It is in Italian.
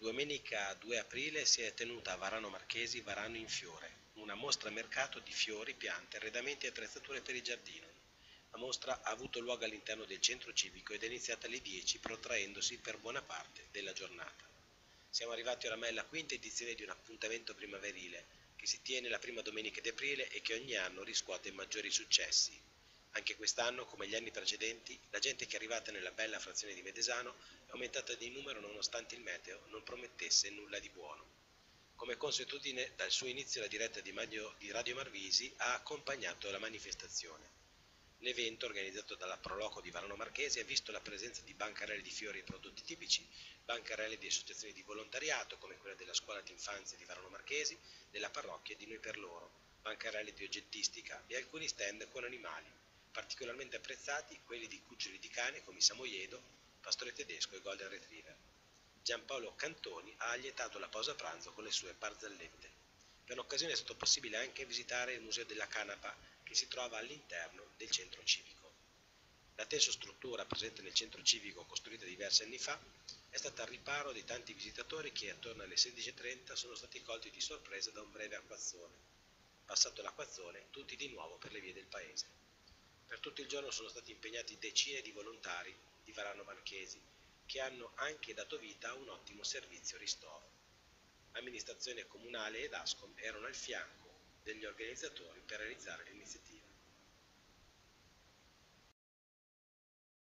Domenica 2 aprile si è tenuta a Varano Marchesi Varano in Fiore, una mostra mercato di fiori, piante, arredamenti e attrezzature per il giardino. La mostra ha avuto luogo all'interno del centro civico ed è iniziata alle 10 protraendosi per buona parte della giornata. Siamo arrivati oramai alla quinta edizione di un appuntamento primaverile che si tiene la prima domenica di aprile e che ogni anno riscuote maggiori successi. Anche quest'anno, come gli anni precedenti, la gente che è arrivata nella bella frazione di Medesano è aumentata di numero nonostante il meteo non promettesse nulla di buono. Come consuetudine, dal suo inizio la diretta di, Radio Marvisi ha accompagnato la manifestazione. L'evento, organizzato dalla Proloco di Varano Marchesi, ha visto la presenza di bancarelle di fiori e prodotti tipici, bancarelle di associazioni di volontariato, come quella della Scuola d'Infanzia di Varano Marchesi, della parrocchia di Noi per Loro, bancarelle di oggettistica e alcuni stand con animali, particolarmente apprezzati quelli di cuccioli di cane come Samoiedo, Pastore Tedesco e Golden Retriever. Giampaolo Cantoni ha allietato la pausa pranzo con le sue barzellette. Per l'occasione è stato possibile anche visitare il Museo della Canapa che si trova all'interno del centro civico. La tensostruttura presente nel centro civico costruita diversi anni fa è stata al riparo di tanti visitatori che attorno alle 16.30 sono stati colti di sorpresa da un breve acquazzone. Passato l'acquazzone, tutti di nuovo per le vie del paese. Per tutto il giorno sono stati impegnati decine di volontari di Varano Marchesi che hanno anche dato vita a un ottimo servizio ristoro. Amministrazione comunale ed ASCOM erano al fianco degli organizzatori per realizzare l'iniziativa.